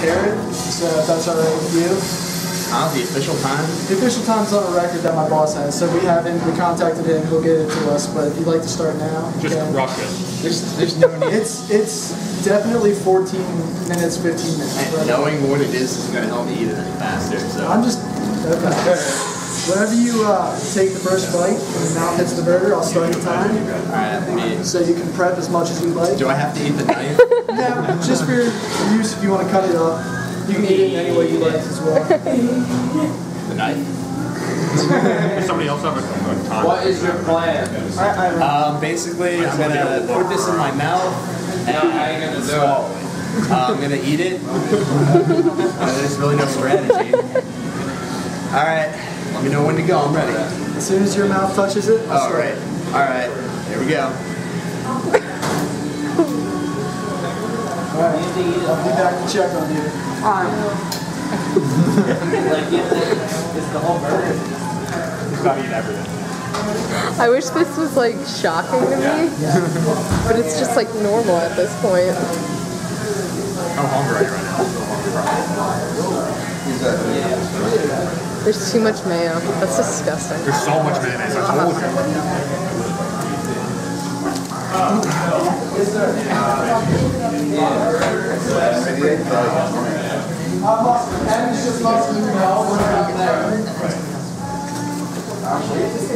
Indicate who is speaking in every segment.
Speaker 1: Herod, so if that's all right with you.
Speaker 2: Uh, the official time.
Speaker 1: The official time's on a record that my boss has, so we have him, we contacted him, he'll get it to us, but if you'd like to start now. you
Speaker 3: Just
Speaker 1: can.
Speaker 3: rush it.
Speaker 2: There's, there's no need.
Speaker 1: It's, it's definitely 14 minutes, 15 minutes.
Speaker 2: And
Speaker 1: but
Speaker 2: knowing what it is is going to help me eat it faster. So
Speaker 1: I'm just, okay. Whenever you uh, take the first bite and your mouth hits the burger, I'll start the time.
Speaker 2: all right, I
Speaker 1: So you can prep as much as you'd like.
Speaker 2: do I have to eat the knife?
Speaker 1: Yeah, just for your use if you want to cut it up. You can eat it any way you like as well.
Speaker 2: the knife.
Speaker 3: Does somebody else have a a time?
Speaker 4: What is your plan?
Speaker 2: Um, basically, I'm gonna put this in my mouth and
Speaker 4: How are gonna do it?
Speaker 2: swallow it. Uh, I'm gonna eat it. Uh, there's really no strategy. All right, let me know when to go. I'm ready.
Speaker 1: As soon as your mouth touches it, I'll
Speaker 2: All
Speaker 1: start.
Speaker 2: right, all right. Here we go.
Speaker 1: I'll be back to check on you.
Speaker 4: Like, it's the whole burger.
Speaker 3: He's got to eat everything.
Speaker 5: I wish this was like shocking to me, but it's just like normal at this point.
Speaker 3: How hungry are you right now?
Speaker 5: There's too much mayo. That's disgusting.
Speaker 3: There's so much mayonnaise. I told you.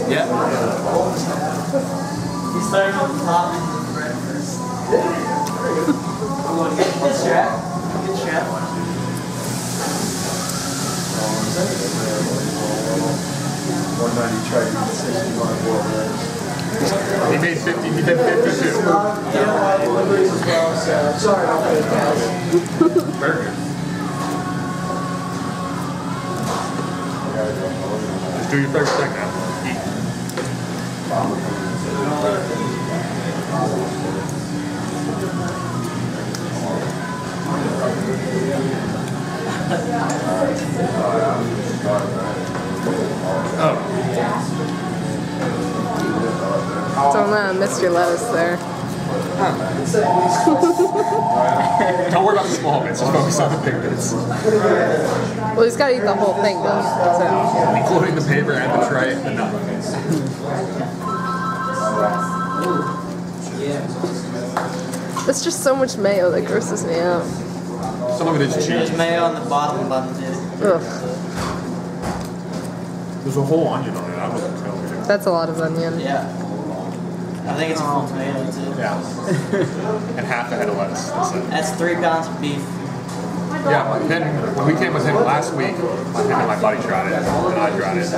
Speaker 2: Yeah.
Speaker 4: You start from the top and first. Good
Speaker 6: he tried to eat sixty-one boiled
Speaker 3: He made 50, he did 52.
Speaker 1: Yeah, deliveries as well, so sorry about that.
Speaker 3: Burger. Just do your favorite thing now.
Speaker 5: Don't uh, know, I missed your lettuce there.
Speaker 3: Don't worry about the small bits. Just focus on the big bits,
Speaker 5: Well, he's got to eat the whole thing though. So.
Speaker 3: including the paper and the tray and the knife.
Speaker 5: That's just so much mayo that grosses me out.
Speaker 3: Some of it is
Speaker 4: There's
Speaker 3: cheese.
Speaker 4: mayo on the bottom bun too.
Speaker 5: Ugh,
Speaker 3: There's a whole onion on it. I wasn't telling you.
Speaker 5: that's a lot of onion.
Speaker 4: Yeah. I think it's a full tomato too.
Speaker 3: Yeah. and half a head of lettuce. That's it.
Speaker 4: That's three pounds of beef.
Speaker 3: Yeah, then when we came with him last week, my, him and my buddy tried it, and I tried it.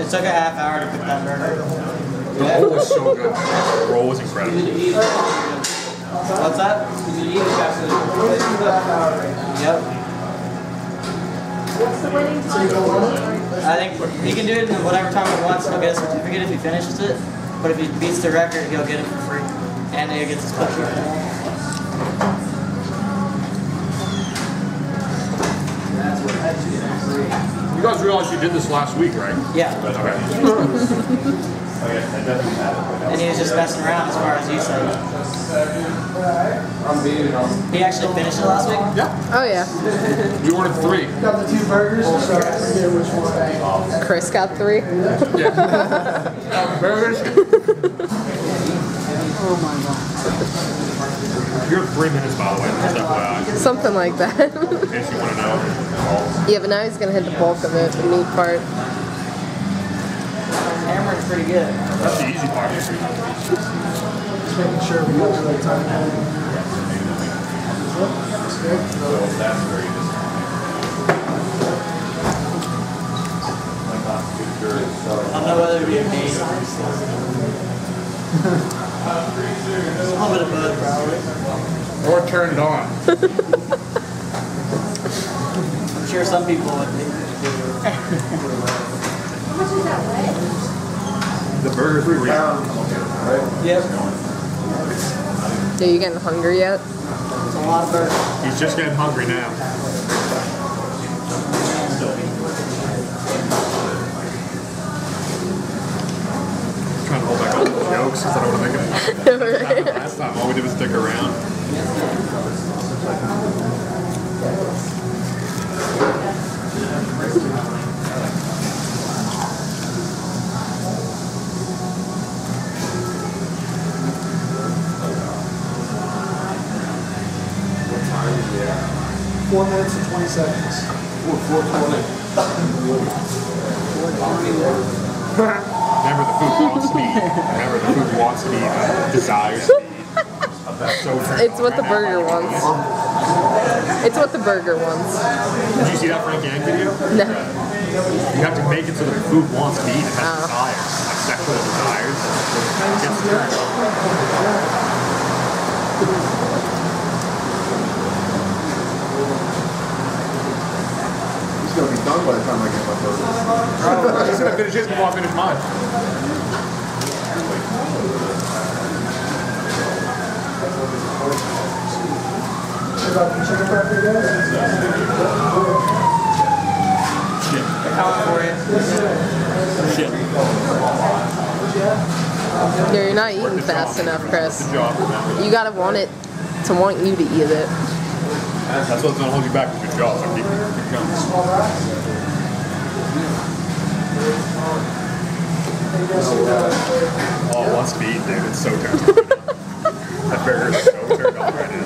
Speaker 4: It took a half hour to cook that burger.
Speaker 3: The roll was so good. The roll was incredible.
Speaker 4: What's that? Yep. I think he can do it in whatever time he wants. He'll get a certificate if he finishes it. But if he beats the record, he'll get it for free. And he gets his cookie.
Speaker 3: You guys realize you did this last week, right?
Speaker 4: Yeah.
Speaker 3: Okay.
Speaker 4: And he was just messing around as far as you said. Um, he actually finished it last week?
Speaker 3: Yeah.
Speaker 5: Oh yeah,
Speaker 3: We ordered three.
Speaker 1: Got the two burgers, so I forget which one.
Speaker 5: Chris got three.
Speaker 3: Yeah. Burgers. Oh, You're three minutes, by the way. Just FYI,
Speaker 5: Something like that.
Speaker 3: in case you want to know.
Speaker 5: yeah, but now he's gonna hit the bulk of it, the meat part.
Speaker 4: Hammer's pretty good.
Speaker 3: That's the easy part.
Speaker 1: Just making sure we got the right time. That's good.
Speaker 4: I don't know whether to be amazed. a little bit of both, probably.
Speaker 3: Or turned on.
Speaker 4: I'm sure some people would be. How much is that weigh?
Speaker 3: The burger's free.
Speaker 4: Yep.
Speaker 5: Are you getting hungry yet?
Speaker 4: It's a lot of burgers.
Speaker 3: He's just getting hungry now. jokes. Is that what I'm thinking?
Speaker 5: right.
Speaker 3: Last time, all we did was stick around.
Speaker 1: Four minutes and 20 seconds.
Speaker 3: Four, the food wants to be. Desires to be. So
Speaker 5: It's what the burger wants. It's what the burger wants.
Speaker 3: Did you see that Frank Yang video?
Speaker 5: No.
Speaker 3: You have to make it so that the food wants to eat. It has
Speaker 5: Oh.
Speaker 3: desires, like sexual desires. It gets turned on.
Speaker 6: He's gonna be done by the time I get my burger.
Speaker 3: He's gonna finish his before I finish mine.
Speaker 1: About the chicken pepper, guys?
Speaker 4: You.
Speaker 3: Shit.
Speaker 5: Yeah, you're not eating fast enough, Chris.
Speaker 3: Good job. man.
Speaker 5: You gotta want it to want you to eat it.
Speaker 3: That's what's gonna hold you back with your jaw. So keep, keep going. Oh, it wants to be eaten, dude. It's so turned on. right now. that burger is so turned on right now.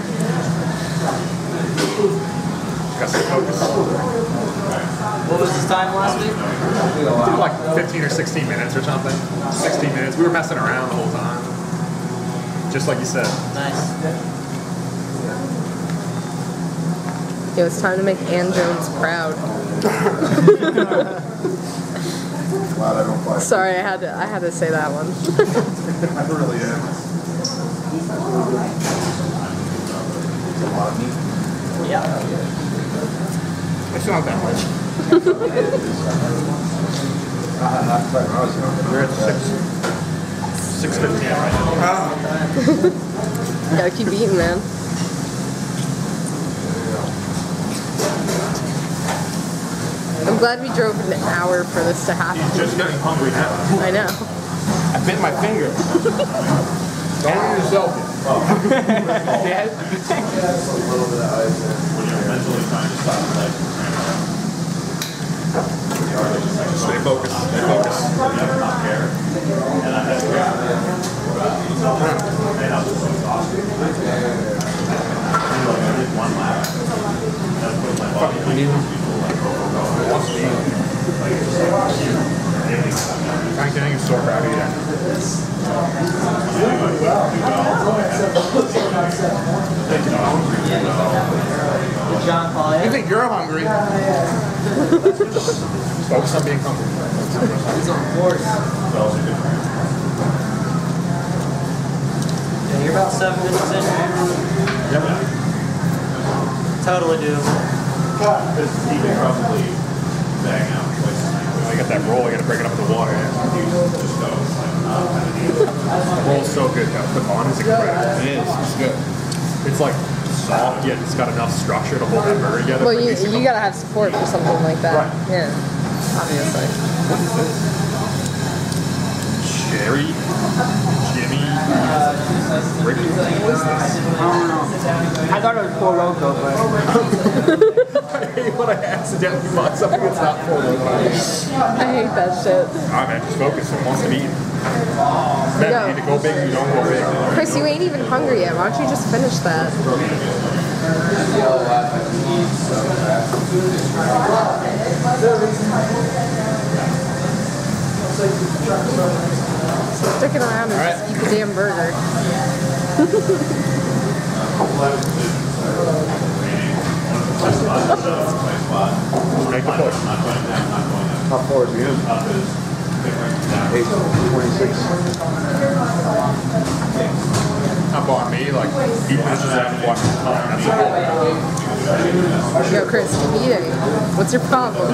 Speaker 3: Got some focus.
Speaker 4: What was his time last week?
Speaker 3: Did like 15 or 16 minutes or something. 16 minutes. We were messing around the whole time. Just like you said.
Speaker 4: Nice.
Speaker 5: It was time to make Ann Jones proud.
Speaker 6: Glad I don't fight.
Speaker 5: Sorry, I had to. I had to say that one.
Speaker 6: I really am. It's a lot of meat.
Speaker 4: Yeah.
Speaker 3: It's not that much.
Speaker 6: I was young.
Speaker 3: We're at 6. 6.15 right now.
Speaker 5: Gotta keep eating, man. I'm glad we drove an hour for this to happen.
Speaker 3: Just getting hungry now.
Speaker 5: I know.
Speaker 3: I bit my finger. Don't eat yourself. Stay focused. Stay focused. Clean. Wants to eat. Frank Yang is so proud of you.
Speaker 4: John Paul.
Speaker 3: You think you're hungry? Focus on being hungry.
Speaker 4: He's on course. Yeah, you're about seven minutes in.
Speaker 3: Yep.
Speaker 4: Totally doable.
Speaker 3: I get that roll, I gotta break it up in the water. The roll's so good, though. The bun is incredible. It is. It's good. It's like soft, yet it's got enough structure to hold that burger together.
Speaker 5: Well, you
Speaker 3: at least a
Speaker 5: you gotta have support for something like that.
Speaker 3: Right.
Speaker 5: Yeah. Obviously.
Speaker 3: Sherry, Jimmy, Ricky. What is this?
Speaker 4: I don't know. I thought it was Four Loco, but
Speaker 3: I hate when I accidentally bought something that's not Four of
Speaker 5: I hate that shit.
Speaker 3: Alright, man, just focus. It wants to be eaten. Man,
Speaker 5: you,
Speaker 3: you need to go big you don't go big.
Speaker 5: Chris, you ain't even hungry yet. Why don't you just finish that? Sticking around and right. just eat the damn burger.
Speaker 3: Make the push.
Speaker 6: How far is you? 26.
Speaker 3: Up on me, like, you mentioned that and watched the
Speaker 5: Go, Chris, you. What's your problem?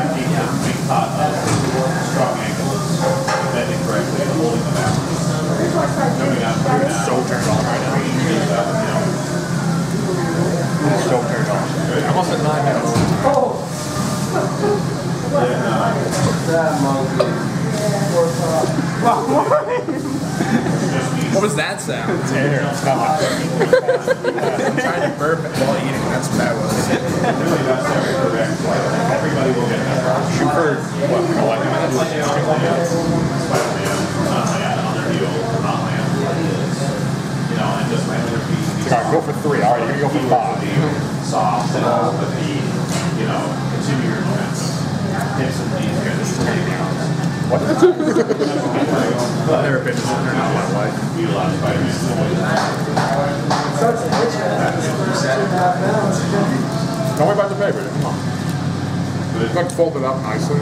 Speaker 3: So turned on right now. So turned on. I'm also at nine minutes. Oh! That monkey.
Speaker 2: What was that sound?
Speaker 3: It's air. It's not like
Speaker 2: I'm trying to burp while eating. That's bad.
Speaker 3: shoot for what, like 11 minutes? Alright, go for three. Alright, you're gonna go for five.
Speaker 6: you know, continue your. Hit some knees here. This is.
Speaker 3: What? I've never been to center in my life.
Speaker 6: Utilize five minutes.
Speaker 1: Starts to itch at two and a half pounds.
Speaker 3: Don't worry about the paper. Come on. It's like fold it up nicely.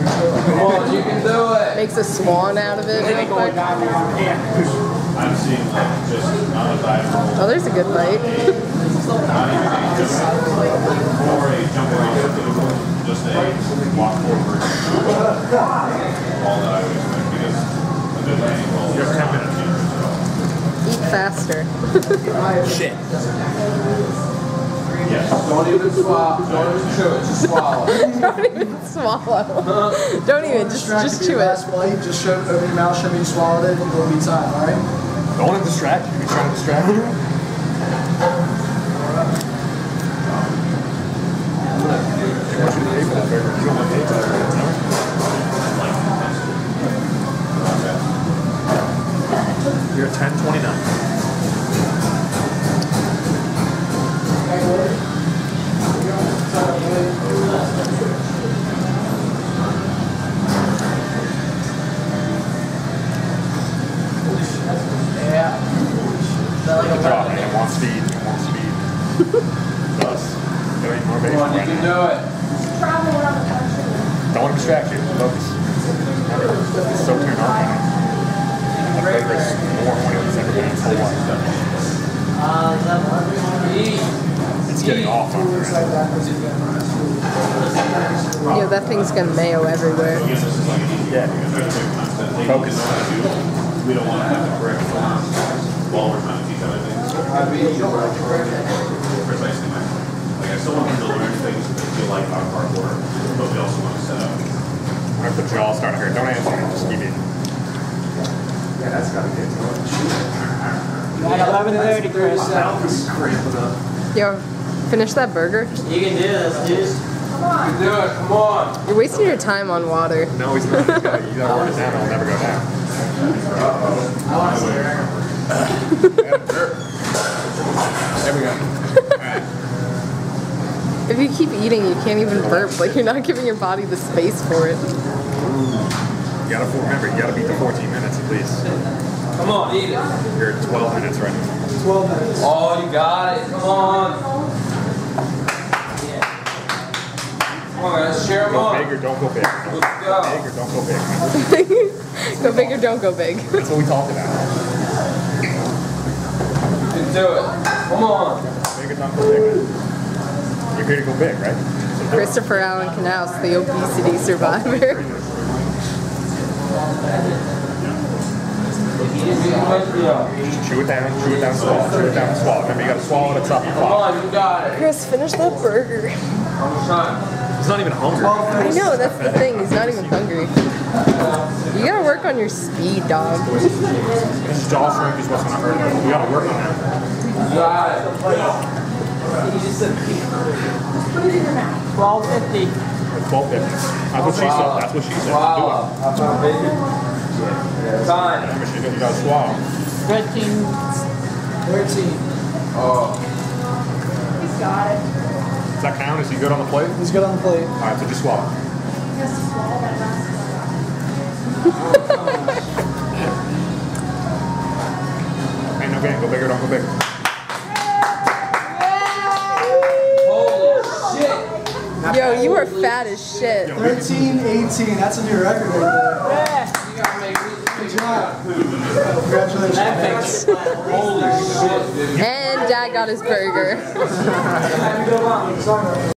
Speaker 5: Makes a swan out of it real quick.
Speaker 6: I'm seeing like just not a dive
Speaker 5: Oh, there's a good bite.
Speaker 6: not even a just or a jump around just a walk forward. All that I would expect because a good landing roll.
Speaker 3: You have 10 minutes.
Speaker 5: Eat faster.
Speaker 2: Shit.
Speaker 6: Yes.
Speaker 7: Don't even swallow. Don't even chew it. Just swallow.
Speaker 5: Don't even swallow. Uh, Don't even, just, just chew
Speaker 1: last
Speaker 5: it.
Speaker 1: bite, just show, open your mouth, show me you swallowed it, and it'll be time, alright?
Speaker 3: Don't want to distract you. You're trying to distract you. Don't want to distract you. Focus. It's so turned on right now. That burger more when it's ever been in so long. It's getting off on there.
Speaker 5: Yo, that thing's gonna mayo everywhere.
Speaker 3: Yeah. Focus.
Speaker 6: We don't want to have to correct while we're trying to teach other things. Precisely, my point. Like, I still want them to learn things that feel like our part work, but we also want to set up.
Speaker 3: When if the jaw start to hurt, don't answer it. Just keep eating.
Speaker 4: yeah that's got to be good at Eleven thirty, Chris.
Speaker 5: Yo, finish that burger.
Speaker 4: You can do this, dude. Come on!
Speaker 7: You can do it. Come on.
Speaker 5: You're wasting your time on water.
Speaker 3: No, he's not. You gotta, you gotta work it down. It'll never go down. Oh. There we go.
Speaker 5: If you keep eating, you can't even burp. Like you're not giving your body the space for it.
Speaker 3: You gotta remember, you gotta beat the 14 minutes at least.
Speaker 7: Come on, eat it.
Speaker 3: You're at 12 minutes right now.
Speaker 1: 12 minutes.
Speaker 7: Oh, you got it. Come on. Come on, guys. Share them
Speaker 3: Go
Speaker 7: up.
Speaker 3: big or don't go big. Go
Speaker 7: Let's go.
Speaker 3: big or don't go big.
Speaker 5: go big or don't go big.
Speaker 3: That's what we talked about.
Speaker 7: You can do it. Come on.
Speaker 3: Big or don't go big, man. You're here to go big, right? So do it.
Speaker 5: Christopher Allen Knaus, the obesity survivor.
Speaker 3: Just chew it down, chew it down, swallow, chew it down, swallow. Remember, you gotta swallow at the top of the
Speaker 7: Come on, you got it.
Speaker 5: Chris, finish that burger.
Speaker 7: How much time?
Speaker 3: He's not even hungry.
Speaker 5: I know, that's the thing. He's not even hungry. You gotta work on your speed, dog.
Speaker 3: His jaw shrink is what's gonna hurt him. We gotta work on that.
Speaker 7: You got it.
Speaker 4: Twelve fifty.
Speaker 3: It's both fitness. That's what she said. That's what she said.
Speaker 7: Swallow.
Speaker 3: Do
Speaker 7: How about bacon? Time.
Speaker 3: it. Remember, she said you gotta swallow.
Speaker 4: Fifteen.
Speaker 1: 13.
Speaker 7: Oh. He's got it.
Speaker 3: Does that count? Is he good on the plate?
Speaker 1: He's good on the plate.
Speaker 3: All right, so just swallow. Ain't no
Speaker 5: you as shit.
Speaker 1: 13, 18. That's a new record right there.
Speaker 7: You gotta make me.
Speaker 1: Good job. Congratulations.
Speaker 7: Holy shit.
Speaker 5: And dad got his burger.